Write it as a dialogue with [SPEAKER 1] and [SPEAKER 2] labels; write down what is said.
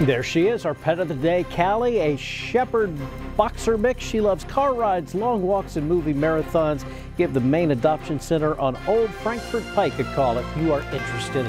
[SPEAKER 1] There she is, our pet of the day, Callie, a shepherd boxer mix. She loves car rides, long walks, and movie marathons. Give the main Adoption Center on Old Frankfort Pike a call if you are interested.